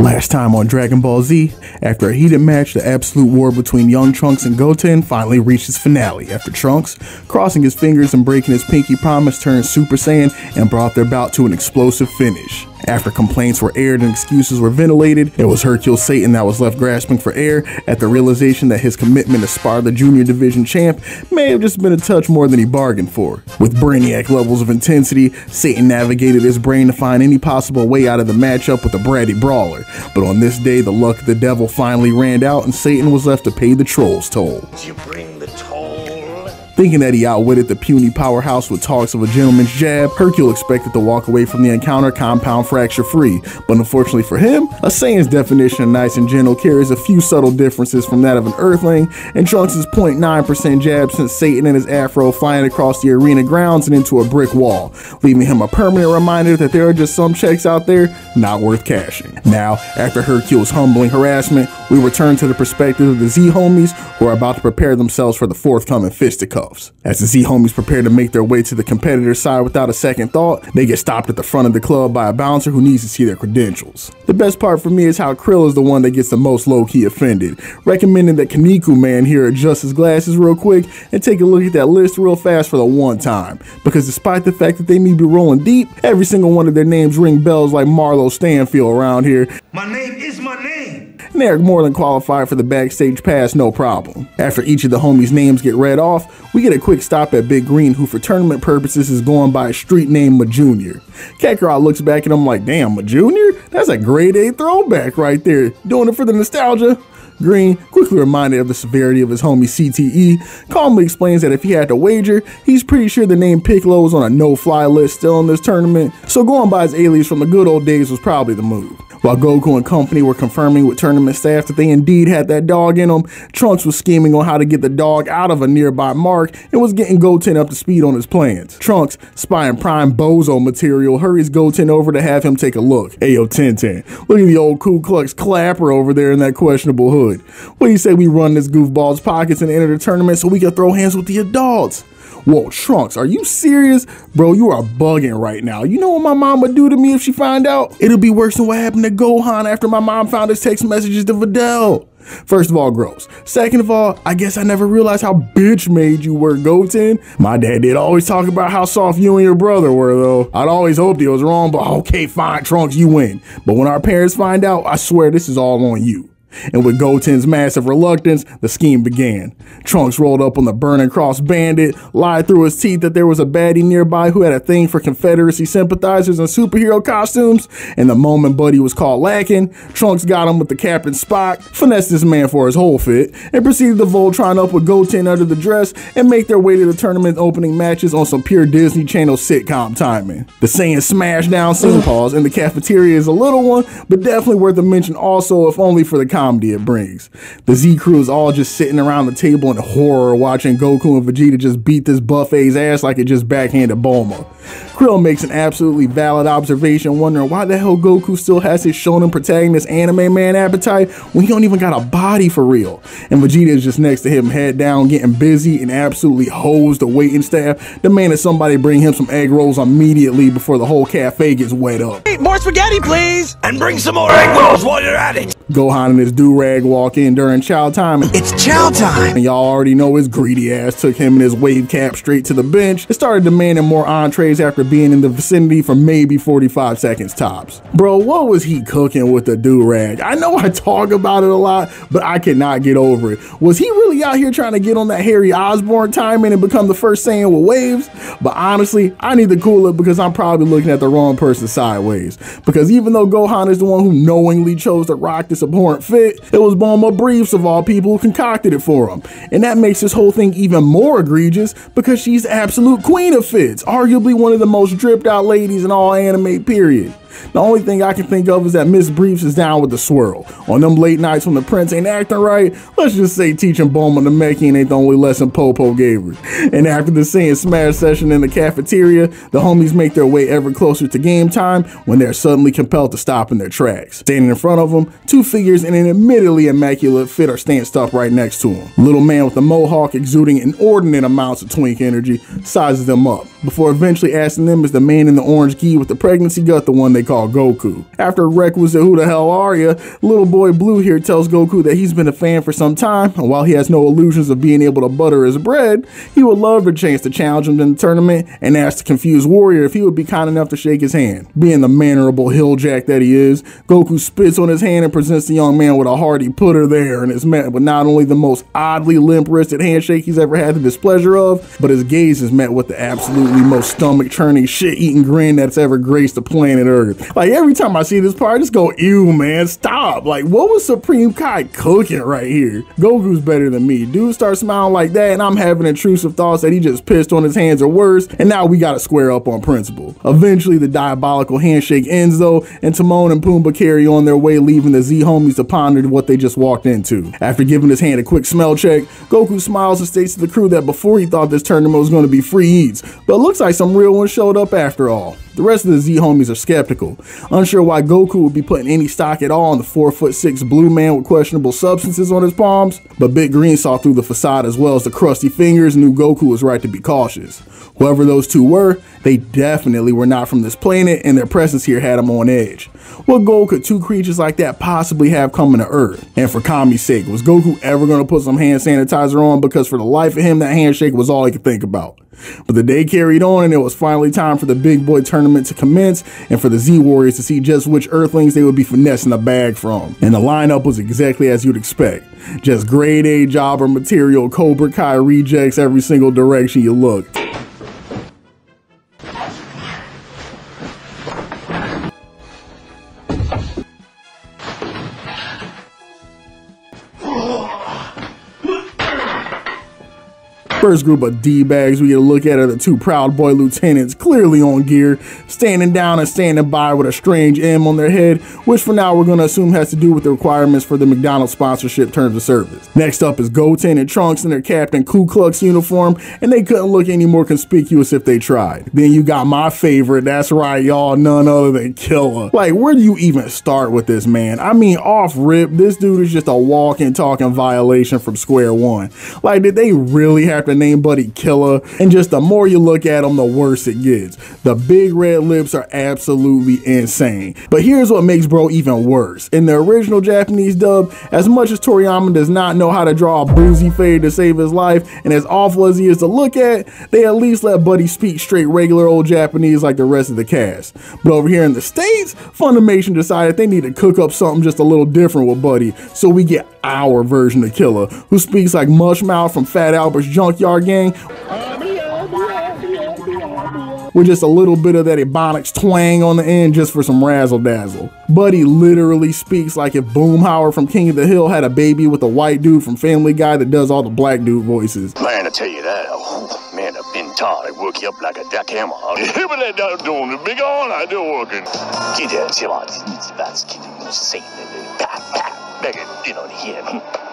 Last time on Dragon Ball Z, after a heated match, the absolute war between young Trunks and Goten finally reached its finale after Trunks, crossing his fingers and breaking his pinky promise, turned Super Saiyan and brought their bout to an explosive finish. After complaints were aired and excuses were ventilated, it was Hercule Satan that was left grasping for air at the realization that his commitment to spar the Junior Division champ may have just been a touch more than he bargained for. With brainiac levels of intensity, Satan navigated his brain to find any possible way out of the matchup with a bratty brawler. But on this day, the luck of the devil finally ran out and Satan was left to pay the troll's toll. You bring toll? Thinking that he outwitted the puny powerhouse with talks of a gentleman's jab, Hercule expected to walk away from the encounter compound fracture free. But unfortunately for him, a Saiyan's definition of nice and gentle carries a few subtle differences from that of an Earthling, and Trunks' 0.9% jab sent Satan and his afro flying across the arena grounds and into a brick wall, leaving him a permanent reminder that there are just some checks out there not worth cashing. Now, after Hercule's humbling harassment, we return to the perspective of the Z homies who are about to prepare themselves for the forthcoming fisticuffs. As the Z homies prepare to make their way to the competitor's side without a second thought, they get stopped at the front of the club by a bouncer who needs to see their credentials. The best part for me is how Krill is the one that gets the most low-key offended, recommending that Kaniku man here adjust his glasses real quick and take a look at that list real fast for the one time. Because despite the fact that they may be rolling deep, every single one of their names ring bells like Marlo Stanfield around here, My name is my name. More than qualified for the backstage pass, no problem. After each of the homies' names get read off, we get a quick stop at Big Green, who for tournament purposes is going by a street name Ma Junior. Kakarot looks back at him like, damn, Ma Junior? That's a grade A throwback right there. Doing it for the nostalgia. Green, quickly reminded of the severity of his homie CTE, calmly explains that if he had to wager, he's pretty sure the name Piccolo is on a no-fly list still in this tournament, so going by his alias from the good old days was probably the move. While Goku and company were confirming with tournament staff that they indeed had that dog in them, Trunks was scheming on how to get the dog out of a nearby mark and was getting Goten up to speed on his plans. Trunks, spying prime bozo material, hurries Goten over to have him take a look. Ayo Tintin, look at the old Ku Klux clapper over there in that questionable hood. What do you say we run this goofball's pockets and enter the tournament so we can throw hands with the adults? Whoa, Trunks, are you serious? Bro, you are bugging right now. You know what my mom would do to me if she find out? It'll be worse than what happened to Gohan after my mom found his text messages to Videl. First of all, gross. Second of all, I guess I never realized how bitch made you were, Goten. My dad did always talk about how soft you and your brother were, though. I'd always hoped he was wrong, but okay, fine, Trunks, you win. But when our parents find out, I swear this is all on you. And with Goten's massive reluctance, the scheme began. Trunks rolled up on the Burning Cross bandit, lied through his teeth that there was a baddie nearby who had a thing for Confederacy sympathizers in superhero costumes, and the moment Buddy was caught lacking, Trunks got him with the cap and Spock, finessed this man for his whole fit, and proceeded to Voltron up with Goten under the dress and make their way to the tournament opening matches on some pure Disney Channel sitcom timing. The Saiyan Smashdown scene pause in the cafeteria is a little one, but definitely worth a mention also, if only for the comedy it brings. The Z crew is all just sitting around the table in horror watching Goku and Vegeta just beat this buffet's ass like it just backhanded Bulma. Krill makes an absolutely valid observation, wondering why the hell Goku still has his shonen protagonist anime man appetite when he don't even got a body for real. And Vegeta is just next to him, head down, getting busy and absolutely hosed the waiting staff, demanding somebody bring him some egg rolls immediately before the whole cafe gets wet up. More spaghetti, please! And bring some more egg rolls while you're at it. Gohan and his do-rag walk in during chow time It's chow time! and y'all already know his greedy ass took him and his wave cap straight to the bench and started demanding more entrees after being in the vicinity for maybe 45 seconds tops. Bro, what was he cooking with the do-rag? I know I talk about it a lot, but I cannot get over it. Was he really out here trying to get on that Harry Osborn timing and become the first Saiyan with waves? But honestly, I need to cool it because I'm probably looking at the wrong person sideways. Because even though Gohan is the one who knowingly chose to rock this abhorrent fit, it was Bulma Briefs of all people who concocted it for him. And that makes this whole thing even more egregious because she's the absolute queen of fits, arguably one of the most dripped out ladies in all anime period. The only thing I can think of is that Miss Briefs is down with the swirl. On them late nights when the prince ain't acting right, let's just say teaching Bulma the making ain't the only lesson Popo gave her. And after the Saiyan Smash session in the cafeteria, the homies make their way ever closer to game time when they're suddenly compelled to stop in their tracks. Standing in front of them, two figures in an admittedly immaculate fit are stanced up right next to him. Little man with a mohawk exuding inordinate amounts of twink energy sizes them up, before eventually asking them is the man in the orange gi with the pregnancy gut the one they they call Goku. After requisite who the hell are ya, little boy Blue here tells Goku that he's been a fan for some time, and while he has no illusions of being able to butter his bread, he would love a chance to challenge him in the tournament and ask the confused warrior if he would be kind enough to shake his hand. Being the mannerable hilljack that he is, Goku spits on his hand and presents the young man with a hearty putter there and is met with not only the most oddly limp-wristed handshake he's ever had the displeasure of, but his gaze is met with the absolutely most stomach-churning, shit-eating grin that's ever graced the planet Earth. Like every time I see this part, I just go, ew, man, stop. Like, what was Supreme Kai cooking right here? Goku's better than me. Dude starts smiling like that, and I'm having intrusive thoughts that he just pissed on his hands or worse, and now we gotta square up on principle. Eventually, the diabolical handshake ends though, and Timon and Pumbaa carry on their way, leaving the Z homies to ponder what they just walked into. After giving his hand a quick smell check, Goku smiles and states to the crew that before he thought this tournament was to be free eats, but looks like some real ones showed up after all. The rest of the Z homies are skeptical, unsure why Goku would be putting any stock at all in the 4 foot 6 blue man with questionable substances on his palms, but Big Green saw through the facade as well as the crusty fingers and knew Goku was right to be cautious. Whoever those two were, they definitely were not from this planet and their presence here had them on edge. What goal could two creatures like that possibly have coming to Earth? And for Kami's sake, was Goku ever going to put some hand sanitizer on because for the life of him that handshake was all he could think about. But the day carried on and it was finally time for the big boy tournament to commence and for the Z Warriors to see just which Earthlings they would be finessing a bag from. And the lineup was exactly as you'd expect. Just grade A jobber material Cobra Kai rejects every single direction you looked. First group of D-bags we get a look at are the two Proud Boy lieutenants, clearly on gear, standing down and standing by with a strange M on their head, which for now we're going to assume has to do with the requirements for the McDonald's sponsorship terms of service. Next up is Goten and Trunks in their Captain Ku Klux uniform, and they couldn't look any more conspicuous if they tried. Then you got my favorite, that's right y'all, none other than Killa. Like where do you even start with this man? I mean off rip, this dude is just a walking talking violation from square one. Like did they really have to the name Buddy Killa, and just the more you look at him, the worse it gets. The big red lips are absolutely insane. But here's what makes bro even worse. In the original Japanese dub, as much as Toriyama does not know how to draw a boozy fade to save his life, and as awful as he is to look at, they at least let Buddy speak straight regular old Japanese like the rest of the cast. But over here in the States, Funimation decided they need to cook up something just a little different with Buddy, so we get our version of Killa, who speaks like Mushmouth from Fat Albert's Junkyard Gang with just a little bit of that Ebonics twang on the end just for some razzle dazzle. Buddy literally speaks like if Boomhauer from King of the Hill had a baby with a white dude from Family Guy that does all the black dude voices. Man, I tell you that, oh, man, I've been I work you up like a jackhammer. But that dog doing the big on, I do working. Get that, chill out, it's about to get you insane, pat, pat, it, you know, here.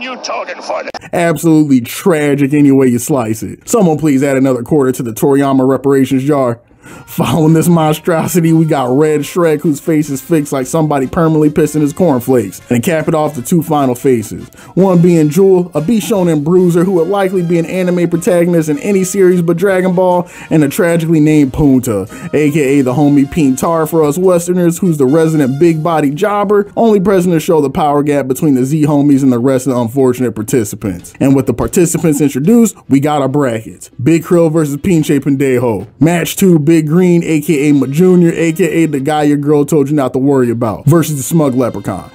You talking funny. Absolutely tragic any way you slice it. Someone please add another quarter to the Toriyama reparations jar. Following this monstrosity, we got Red Shrek, whose face is fixed like somebody permanently pissing his cornflakes. And cap it off the two final faces. One being Jewel, a Bishonen bruiser who would likely be an anime protagonist in any series but Dragon Ball, and a tragically named Punta, aka the homie Pintar for us Westerners, who's the resident big body jobber, only present to show the power gap between the Z homies and the rest of the unfortunate participants. And with the participants introduced, we got our brackets. Big Krill versus Pinche Pendejo. Match 2, Big Green, aka Ma Junior, aka the guy your girl told you not to worry about, versus the Smug Leprechaun.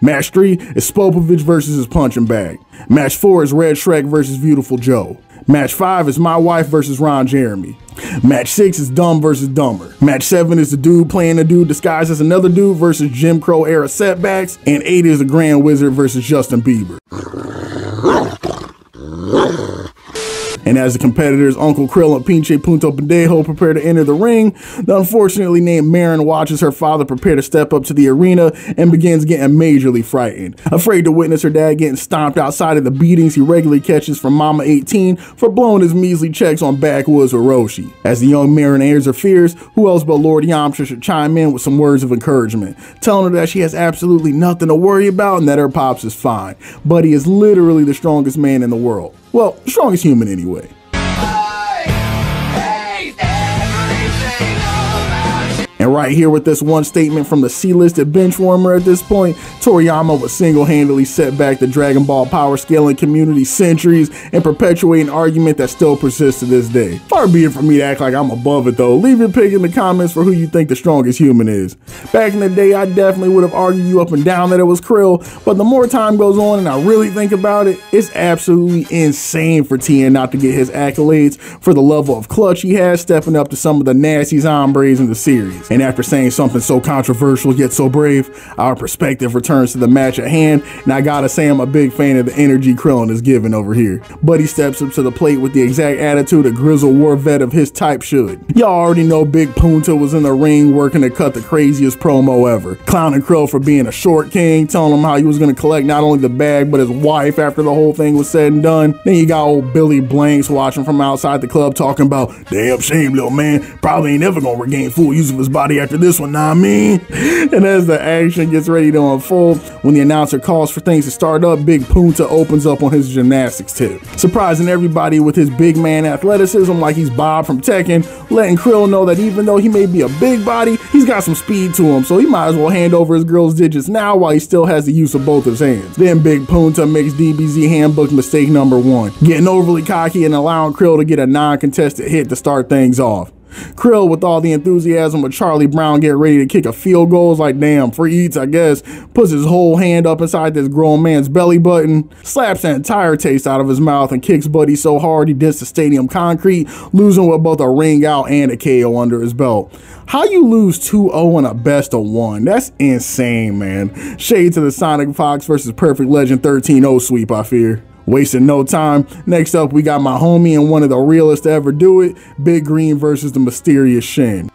Match 3 is Spopovich versus his punching bag. Match 4 is Red Shrek versus Beautiful Joe. Match 5 is My Wife versus Ron Jeremy. Match 6 is Dumb versus Dumber. Match 7 is the dude playing a dude disguised as another dude versus Jim Crow era setbacks. And 8 is the Grand Wizard versus Justin Bieber. And as the competitors Uncle Krill and Pinche Punto Pendejo prepare to enter the ring, the unfortunately named Marron watches her father prepare to step up to the arena and begins getting majorly frightened. Afraid to witness her dad getting stomped outside of the beatings he regularly catches from Mama 18 for blowing his measly checks on backwoods with Roshi. As the young Marron airs her fears, who else but Lord Yamcha should chime in with some words of encouragement, telling her that she has absolutely nothing to worry about and that her pops is fine. Buddy is literally the strongest man in the world. Well, strongest human anyway. And right here with this one statement from the C-listed benchwarmer at this point, Toriyama would single-handedly set back the Dragon Ball power scaling community centuries and perpetuate an argument that still persists to this day. Far be it for me to act like I'm above it though. Leave your pick in the comments for who you think the strongest human is. Back in the day, I definitely would have argued you up and down that it was Krill, but the more time goes on and I really think about it, it's absolutely insane for Tien not to get his accolades for the level of clutch he has stepping up to some of the nastiest hombres in the series. After saying something so controversial yet so brave, our perspective returns to the match at hand, and I gotta say I'm a big fan of the energy Krillin is giving over here. Buddy steps up to the plate with the exact attitude a grizzled war vet of his type should. Y'all already know Big Punta was in the ring working to cut the craziest promo ever, clowning Krill for being a short king, telling him how he was gonna collect not only the bag but his wife after the whole thing was said and done. Then you got old Billy Blanks watching from outside the club talking about, damn shame little man, probably ain't ever gonna regain full use of his body after this one, nah I mean? And as the action gets ready to unfold, when the announcer calls for things to start up, Big Punta opens up on his gymnastics tip, surprising everybody with his big man athleticism like he's Bob from Tekken, letting Krill know that even though he may be a big body, he's got some speed to him, so he might as well hand over his girl's digits now while he still has the use of both his hands. Then Big Punta makes DBZ handbook mistake number one, getting overly cocky and allowing Krill to get a non-contested hit to start things off. Krill, with all the enthusiasm of Charlie Brown, getting ready to kick a field goal. Is like, damn, free eats, I guess. Puts his whole hand up inside this grown man's belly button, slaps the entire taste out of his mouth, and kicks Buddy so hard he dents the stadium concrete, losing with both a ring out and a KO under his belt. How you lose 2-0 in a best of one? That's insane, man. Shade to the SonicFox versus Perfect Legend 13-0 sweep, I fear. Wasting no time. Next up, we got my homie and one of the realest to ever do it, Big Green versus the mysterious Shin.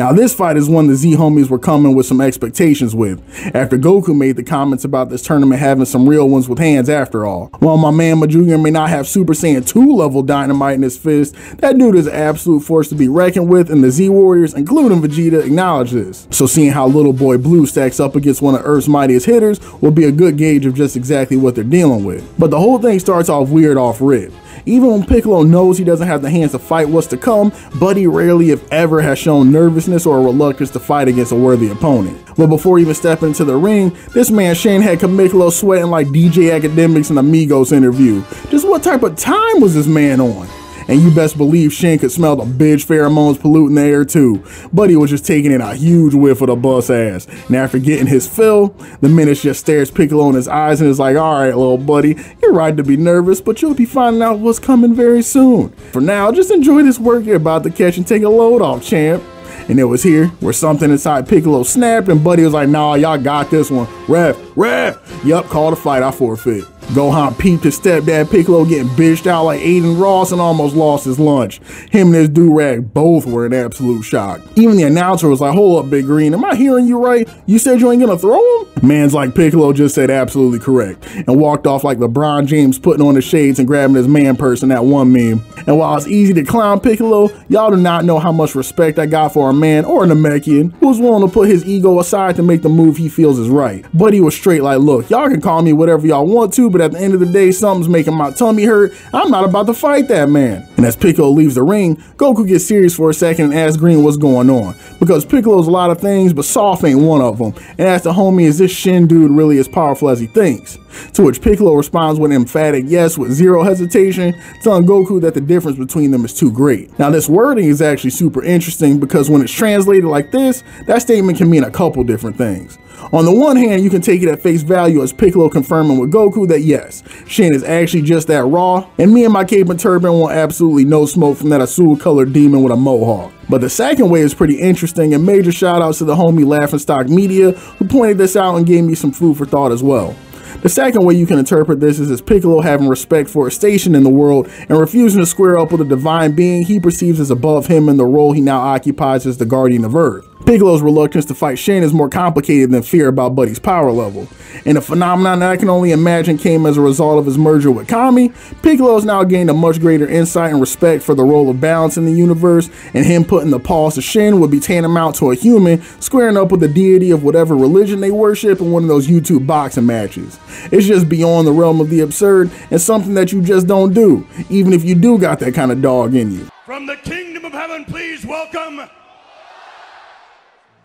Now, this fight is one the Z homies were coming with some expectations with, after Goku made the comments about this tournament having some real ones with hands after all. While my man Majunior may not have Super Saiyan 2 level dynamite in his fist, that dude is an absolute force to be reckoned with, and the Z Warriors, including Vegeta, acknowledge this. So seeing how Little Boy Blue stacks up against one of Earth's mightiest hitters will be a good gauge of just exactly what they're dealing with. But the whole thing starts off weird off rip. Even when Piccolo knows he doesn't have the hands to fight what's to come, Buddy rarely if ever has shown nervousness or reluctance to fight against a worthy opponent. But before even stepping into the ring, this man Shane had Kamikolo sweating like DJ Akademiks in Amigos interview. Just what type of time was this man on? And you best believe Shin could smell the bitch pheromones polluting the air too. Buddy was just taking in a huge whiff of the bus ass. And after getting his fill, the menace just stares Piccolo in his eyes and is like, alright little buddy, you're right to be nervous, but you'll be finding out what's coming very soon. For now, just enjoy this work you're about to catch and take a load off, champ. And it was here where something inside Piccolo snapped and Buddy was like, nah, y'all got this one. Ref, ref. Yup, call the fight, I forfeit. Gohan peeped his stepdad Piccolo getting bitched out like Adin Ross and almost lost his lunch. Him and his do-rag both were in absolute shock. Even the announcer was like, hold up, Big Green, am I hearing you right? You said you ain't gonna throw him? Man's like Piccolo just said absolutely correct and walked off like LeBron James putting on the shades and grabbing his man purse in that one meme. And while it's easy to clown Piccolo, y'all do not know how much respect I got for a man or a Namekian who's willing to put his ego aside to make the move he feels is right. But he was straight like, look, y'all can call me whatever y'all want to, but but at the end of the day, something's making my tummy hurt. I'm not about to fight that man. And as Piccolo leaves the ring, Goku gets serious for a second and asks Green what's going on. Because Piccolo's a lot of things, but soft ain't one of them. And asks the homie, is this Shin dude really as powerful as he thinks? To which Piccolo responds with an emphatic yes with zero hesitation, telling Goku that the difference between them is too great. Now this wording is actually super interesting because when it's translated like this, that statement can mean a couple different things. On the one hand, you can take it at face value as Piccolo confirming with Goku that yes, Shin is actually just that raw, and me and my cape and turban want absolutely no smoke from that Azul colored demon with a mohawk. But the second way is pretty interesting, and major shout outs to the homie Laughing Stock Media who pointed this out and gave me some food for thought as well. The second way you can interpret this is as Piccolo having respect for his station in the world and refusing to square up with a divine being he perceives as above him in the role he now occupies as the guardian of Earth. Piccolo's reluctance to fight Shane is more complicated than fear about Buddy's power level. And a phenomenon that I can only imagine came as a result of his merger with Kami, Piccolo has now gained a much greater insight and respect for the role of balance in the universe, and him putting the paws to Shin would be tantamount to a human squaring up with the deity of whatever religion they worship in one of those YouTube boxing matches. It's just beyond the realm of the absurd and something that you just don't do, even if you do got that kind of dog in you. From the kingdom of heaven, please welcome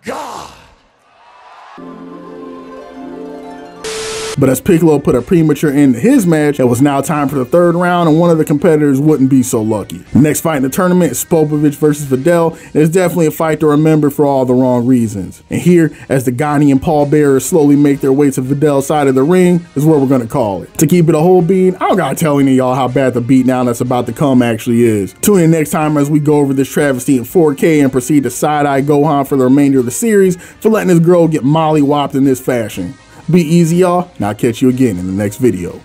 God. But as Piccolo put a premature end to his match, it was now time for the third round, and one of the competitors wouldn't be so lucky. Next fight in the tournament is Spopovich versus Videl, and it's definitely a fight to remember for all the wrong reasons. And here, as the Gani and Paul Bearers slowly make their way to Videl's side of the ring, is where we're gonna call it. To keep it a whole bean, I don't gotta tell any of y'all how bad the beatdown that's about to come actually is. Tune in next time as we go over this travesty in 4K and proceed to side-eye Gohan for the remainder of the series for letting his girl get molly-whopped in this fashion. Be easy, y'all, and I'll catch you again in the next video.